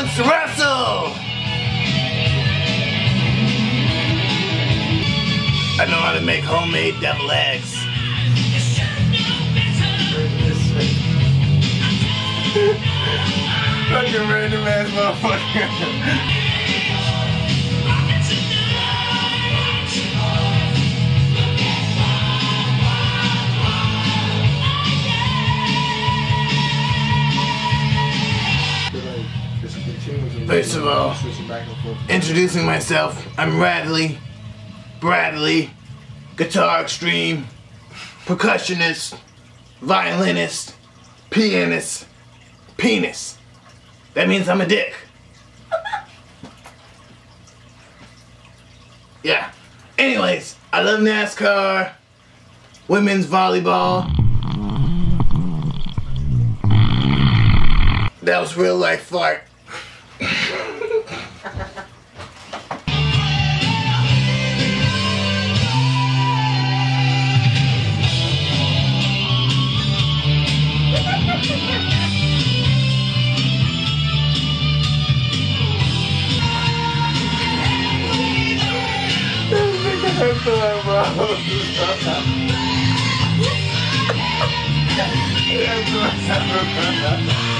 wants to wrestle? I know how to make homemade devil eggs. Fucking random ass motherfucker. First of all, introducing myself, I'm Radley. Bradley, guitar extreme, percussionist, violinist, pianist, penis. That means I'm a dick. yeah. Anyways, I love NASCAR, women's volleyball. That was real life fart. That's you. I'm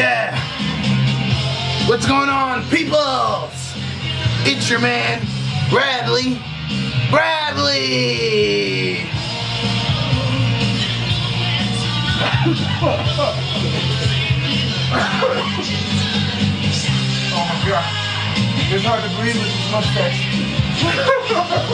Yeah. What's going on, peoples? It's your man, Bradley. Bradley! Oh my god. It's hard to breathe with this mustache.